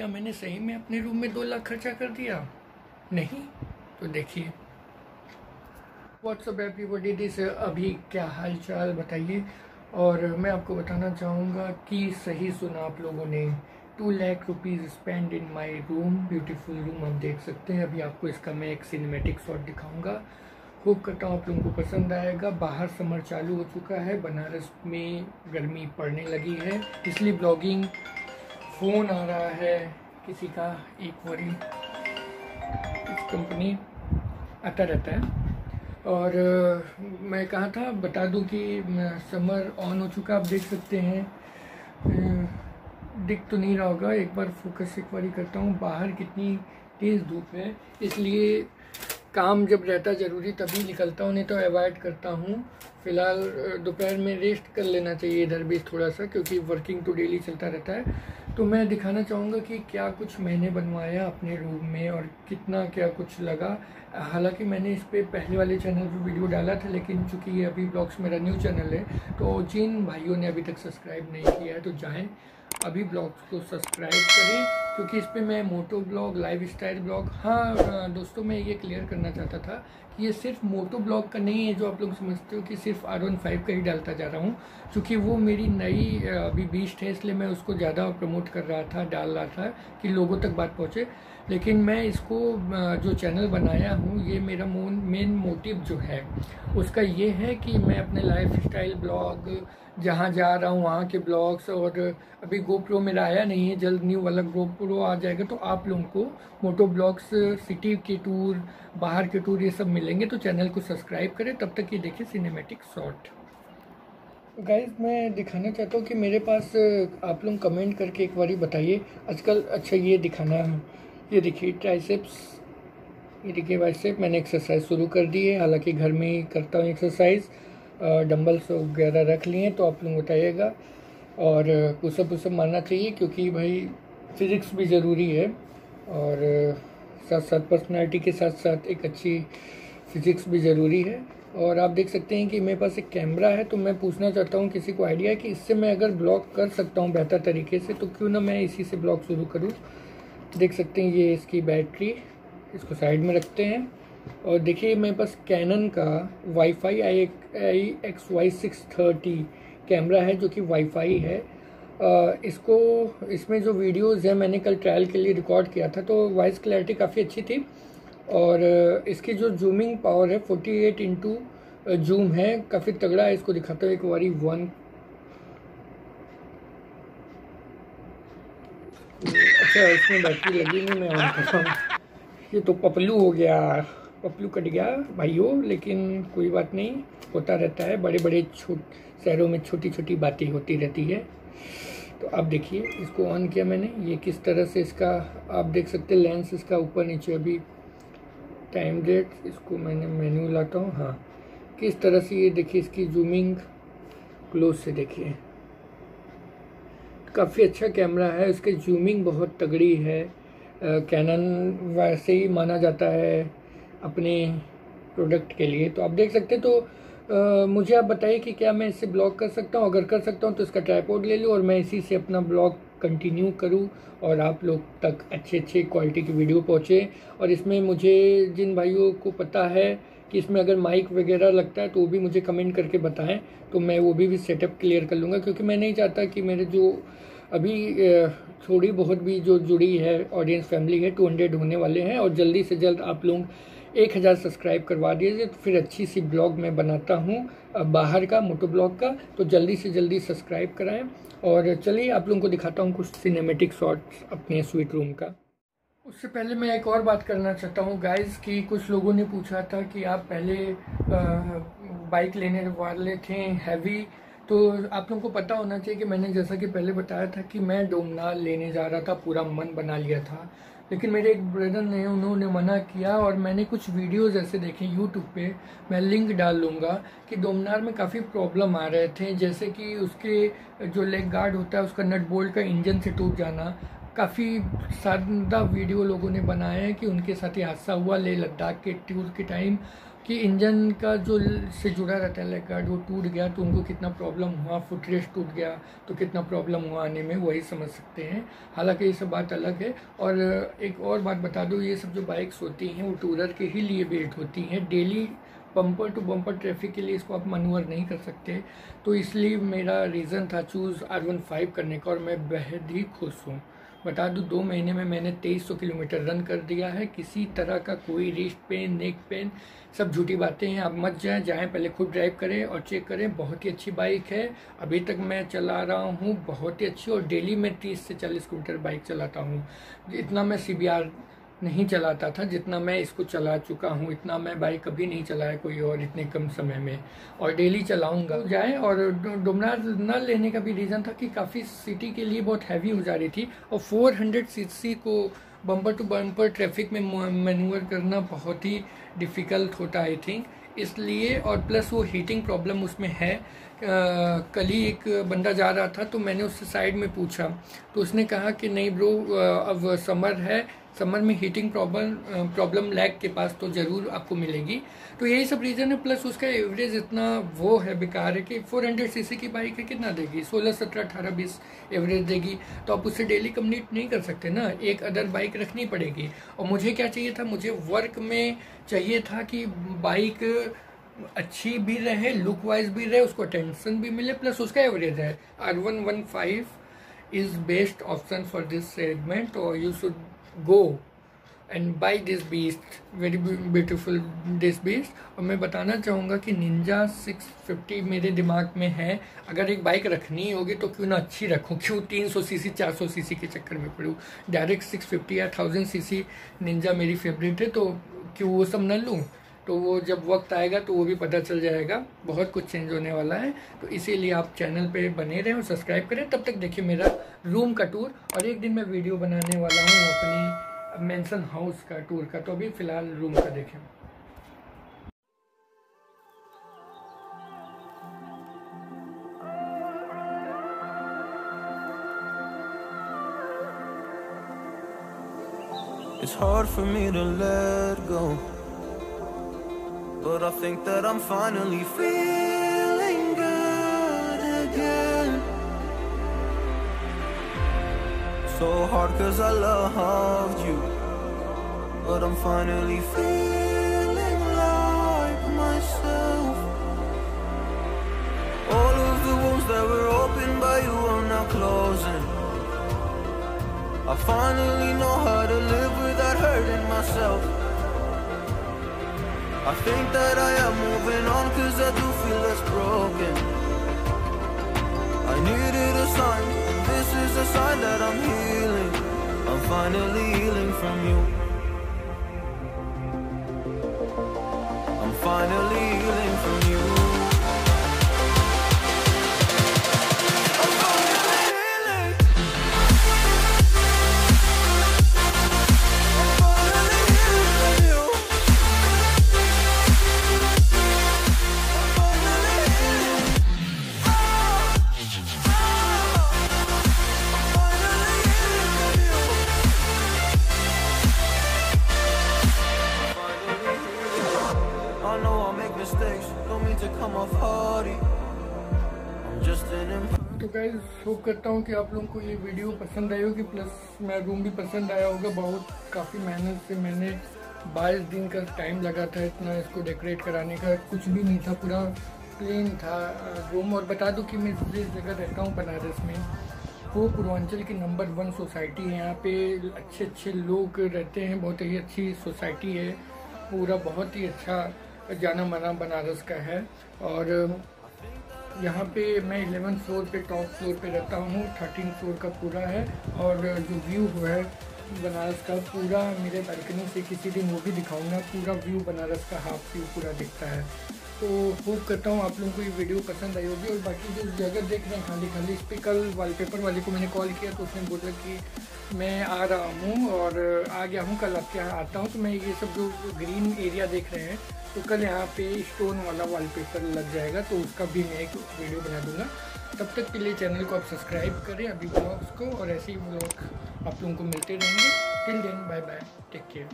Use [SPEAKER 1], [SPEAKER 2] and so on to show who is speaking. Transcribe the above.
[SPEAKER 1] क्या मैंने सही में अपने रूम में दो लाख खर्चा कर दिया? नहीं तो देखिए। व्हाट्सअप एवरीबॉडी दिस अभी क्या हाल चाल बताइए? और मैं आपको बताना चाहूँगा कि सही सुना आप लोगों ने। Two lakh rupees spend in my room beautiful room आप देख सकते हैं। अभी आपको इसका मैं एक सिनेमेटिक शॉट दिखाऊँगा। होप करता हूँ आप लोगों को पसंद आएगा। बाहर समर चालू हो चुका है। बनारस में गर्मी पड़ने लगी है। इसलिए ब्लॉगिंग फ़ोन आ रहा है किसी का एक वरी कंपनी आता रहता है। और मैं कहा था, बता दूँ कि समर ऑन हो चुका, आप देख सकते हैं। दिख तो नहीं रहा होगा, एक बार फोकस एक बार करता हूँ, बाहर कितनी तेज़ धूप है। इसलिए काम जब रहता ज़रूरी तभी निकलता हूँ, नहीं तो अवॉइड करता हूँ। फ़िलहाल दोपहर में रेस्ट कर लेना चाहिए इधर भी थोड़ा सा, क्योंकि वर्किंग तो डेली चलता रहता है। तो मैं दिखाना चाहूँगा कि क्या कुछ मैंने बनवाया अपने रूम में और कितना क्या कुछ लगा। हालाँकि मैंने इस पर पहले वाले चैनल पर वीडियो डाला था, लेकिन चूँकि ये अभी ब्लॉग्स मेरा न्यू चैनल है तो जिन भाइयों ने अभी तक सब्सक्राइब नहीं किया है तो जाएँ। अभी ब्लॉग को सब्सक्राइब करें, क्योंकि इस पर मैं moto vlog, life style vlog हाँ दोस्तों, मैं ये क्लियर करना चाहता था कि ये सिर्फ़ मोटो ब्लॉग का नहीं है, जो आप लोग समझते हो कि सिर्फ़ आर वन फाइव का ही डालता जा रहा हूँ, क्योंकि वो मेरी नई अभी बीस्ट है, इसलिए मैं उसको ज़्यादा प्रमोट कर रहा था, डाल रहा था कि लोगों तक बात पहुँचे। लेकिन मैं इसको जो चैनल बनाया हूँ, ये मेरा मोन मेन मोटिव जो है, उसका ये है कि मैं अपने लाइफ स्टाइल ब्लॉग जहाँ जा रहा हूँ, वहाँ के ब्लॉग्स और अभी गोप्रो मेरा आया नहीं है, जल्द न्यू वाला गोप्रो आ जाएगा तो आप लोगों को मोटो ब्लॉग्स, सिटी के टूर बाहर के टूर ये सब मिलेंगे तो चैनल को सब्सक्राइब करें, तब तक ये देखें सिनेमेटिक शॉर्ट गाइज़ मैं दिखाना चाहता हूँ कि मेरे पास, आप लोग कमेंट करके एक बार बताइए, आजकल अच्छा ये दिखाना है। ये देखिए ट्राइसेप्स ये देखिए वाइसेप मैंने एक्सरसाइज शुरू कर दी है। हालाँकि घर में ही करता हूँ एक्सरसाइज डम्बल्स वगैरह रख लिए तो आप लोग बताइएगा। और पुसअप पुसअप मारना चाहिए, क्योंकि भाई फिज़िक्स भी ज़रूरी है। और साथ साथ पर्सनालिटी के साथ साथ एक अच्छी फिज़िक्स भी ज़रूरी है। और आप देख सकते हैं कि मेरे पास एक कैमरा है तो मैं पूछना चाहता हूँ किसी को आइडिया है कि इससे मैं अगर ब्लॉग कर सकता हूँ बेहतर तरीके से तो क्यों ना मैं इसी से ब्लॉग शुरू करूँ? देख सकते हैं ये इसकी बैटरी इसको साइड में रखते हैं। और देखिए मेरे पास कैनन का wifi I I X Y six thirty camera है जो कि वाईफाई है। आ, इसको इसमें जो वीडियोस हैं मैंने कल ट्रायल के लिए रिकॉर्ड किया था तो वॉइस क्लैरिटी काफ़ी अच्छी थी। और इसकी जो जूमिंग पावर है फोर्टी एट इंटू जूम है काफ़ी तगड़ा है इसको दिखाता हूँ एक बारी वन अच्छा इसमें बैटरी लगी नहीं मैं ऑन ये तो पपलू हो गया, पपलू कट गया भाइयों, लेकिन कोई बात नहीं, होता रहता है। बड़े बड़े छोट, शहरों में छोटी छोटी बातें होती रहती है। तो आप देखिए, इसको ऑन किया मैंने। ये किस तरह से इसका, आप देख सकते हैं लेंस इसका ऊपर नीचे अभी टाइम डेट इसको मैंने मेन्यू लाता हूँ। हाँ किस तरह से ये देखिए, इसकी जूमिंग क्लोज से देखिए। काफ़ी अच्छा कैमरा है इसकी जूमिंग बहुत तगड़ी है। कैनन वैसे ही माना जाता है अपने प्रोडक्ट के लिए। तो आप देख सकते हैं तो आ, मुझे आप बताइए कि क्या मैं इससे ब्लॉग कर सकता हूँ? अगर कर सकता हूँ तो इसका ट्राईपोर्ड ले लूँ और मैं इसी से अपना ब्लॉग कंटिन्यू करूँ और आप लोग तक अच्छे अच्छे क्वालिटी की वीडियो पहुँचे। और इसमें मुझे जिन भाइयों को पता है कि इसमें अगर माइक वगैरह लगता है तो वो भी मुझे कमेंट करके बताएँ तो मैं वो भी, भी सेटअप क्लियर कर लूँगा। क्योंकि मैं नहीं चाहता कि मेरे जो अभी थोड़ी बहुत भी जो जुड़ी है ऑडियंस फैमिली है टू हंड्रेड होने वाले हैं और जल्दी से जल्द आप लोग एक हज़ार सब्सक्राइब करवा दीजिए तो फिर अच्छी सी ब्लॉग मैं बनाता हूँ बाहर का मोटो ब्लॉग का। तो जल्दी से जल्दी सब्सक्राइब कराएँ। और चलिए आप लोगों को दिखाता हूँ कुछ सिनेमेटिक शॉट्स अपने स्वीट रूम का। उससे पहले मैं एक और बात करना चाहता हूँ गाइस कि कुछ लोगों ने पूछा था कि आप पहले बाइक लेने वाले थे हैवी तो आप लोगों को पता होना चाहिए कि मैंने जैसा कि पहले बताया था कि मैं डोमनाल लेने जा रहा था, पूरा मन बना लिया था। लेकिन मेरे एक ब्रदर ने, उन्होंने मना किया और मैंने कुछ वीडियोस ऐसे देखे यूट्यूब पे, मैं लिंक डाल लूँगा कि डोमनार में काफ़ी प्रॉब्लम आ रहे थे, जैसे कि उसके जो लेग गार्ड होता है, उसका नट बोल्ट का इंजन से टूट जाना काफ़ी सादा वीडियो लोगों ने बनाए हैं कि उनके साथ ही हादसा हुआ ले लद्दाख के टूर के टाइम, कि इंजन का जो से जुड़ा रहता है गार्ड वो टूट गया तो उनको कितना प्रॉब्लम हुआ फुट रेस्ट टूट गया तो कितना प्रॉब्लम हुआ आने में, वही समझ सकते हैं। हालाँकि ये सब बात अलग है और एक और बात बता दूँ, ये सब जो बाइक्स होती हैं, वो टूरर के ही लिए बेल्ट होती हैं। Daily bumper to bumper traffic के लिए इसको आप मनूवर नहीं कर सकते। तो इसलिए मेरा रीज़न था चूज़ आर वन फाइव करने का और मैं बेहद ही खुश हूँ। बता दूँ, दो महीने में मैंने तेईस सौ किलोमीटर रन कर दिया है। किसी तरह का कोई रिस्ट पेन नेक पेन सब झूठी बातें हैं। आप मत जाएँ जाएँ, पहले खुद ड्राइव करें और चेक करें। बहुत ही अच्छी बाइक है। अभी तक मैं चला रहा हूँ, बहुत ही अच्छी और डेली मैं तीस से चालीस किलोमीटर बाइक चलाता हूँ। इतना मैं CBR नहीं चलाता था, जितना मैं इसको चला चुका हूँ, इतना मैं बाइक कभी नहीं चलाया कोई और इतने कम समय में। और डेली चलाऊँगा। जाए और डोमनार न लेने का भी रीज़न था कि काफ़ी सिटी के लिए बहुत हैवी हो जा रही थी और 400 सीसी को बम्पर टू बम्पर ट्रैफ़िक में मैनुअर करना बहुत ही डिफ़िकल्ट होता आई थिंक इसलिए और प्लस वो हीटिंग प्रॉब्लम उसमें है। कल ही एक बंदा जा रहा था तो मैंने उससे साइड में पूछा। तो उसने कहा कि नहीं ब्रो अब समर है समर में हीटिंग प्रॉब्लम प्रॉब्लम लैग के पास तो ज़रूर आपको मिलेगी। तो यही सब रीज़न है प्लस उसका एवरेज इतना वो है, बेकार है कि 400 सीसी की बाइक है, कितना देगी? 16 17 18 20 एवरेज देगी। तो आप उससे डेली कंप्लीट नहीं कर सकते ना, एक अदर बाइक रखनी पड़ेगी। और मुझे क्या चाहिए था? मुझे वर्क में चाहिए था कि बाइक अच्छी भी रहे लुक वाइज भी रहे, उसको टेंशन भी मिले प्लस उसका एवरेज है। R one one five is best option for this segment और you should go and buy this beast very beautiful this beast और मैं बताना चाहूँगा कि निंजा 650 मेरे दिमाग में है। अगर एक बाइक रखनी होगी तो क्यों ना अच्छी रखूँ? क्यों तीन सौ सी सी चार सौ सी सी के चक्कर में पड़ूँ? डायरेक्ट 650 या थाउज़ेंड सी सी निंजा मेरी फेवरेट है तो क्यों वो सब न लूँ? तो वो जब वक्त आएगा तो वो भी पता चल जाएगा। बहुत कुछ चेंज होने वाला है। तो इसीलिए आप चैनल पे बने रहें और सब्सक्राइब करें। तब तक देखिए मेरा रूम का टूर और एक दिन मैं वीडियो बनाने वाला हूँ अपनी मेंशन हाउस का टूर का। तो अभी फ़िलहाल रूम का देखें। It's hard for me to let go. But I think that I'm finally feeling good again. So hard cause I loved you But I'm finally feeling like myself. All of the wounds that were opened by you are now closing. I finally know how to live without hurting myself I think that I am moving on cause I do feel less broken. I needed a sign, this is a sign that I'm healing. I'm finally healing from you. I'm finally तो guys hope करता हूँ कि आप लोगों को ये video पसंद आई होगी प्लस मैं रूम भी पसंद आया होगा बहुत। काफ़ी मेहनत से मैंने बाईस दिन का टाइम लगा था इतना इसको डेकोरेट कराने का। कुछ भी नहीं था, पूरा प्लेन था रूम और बता दूँ कि मैं जिस जगह रहता हूँ बनारस में, वो पूर्वांचल की नंबर वन सोसाइटी है। यहाँ पे अच्छे अच्छे लोग रहते हैं, बहुत ही अच्छी सोसाइटी है। पूरा बहुत ही अच्छा जाना माना बनारस का है। और यहाँ पे मैं इलेवन फ्लोर पे टॉप फ्लोर पे रहता हूँ, थर्टीन फ्लोर का पूरा है और जो व्यू है बनारस का, पूरा मेरे बालकनी से किसी दिन वो भी दिखाऊँगा पूरा व्यू बनारस का हाफ़ व्यू पूरा दिखता है। तो होप करता हूँ आप लोगों को ये वीडियो पसंद आई होगी और बाकी जो जगह देख रहे हैं खाली खाली इस पर कल वालपेपर वाले को मैंने कॉल किया तो उसने बोला कि मैं आ रहा हूँ और आ गया हूँ कल आपके यहाँ आता हूँ। तो मैं ये सब जो ग्रीन एरिया देख रहे हैं तो कल यहाँ पे स्टोन वाला वॉलपेपर लग जाएगा तो उसका भी मैं एक वीडियो बना दूँगा। तब तक के लिए चैनल को आप सब्सक्राइब करें, अभी ब्लॉग्स को, और ऐसे ही ब्लॉग आप लोगों को मिलते रहेंगे। Till then bye bye take care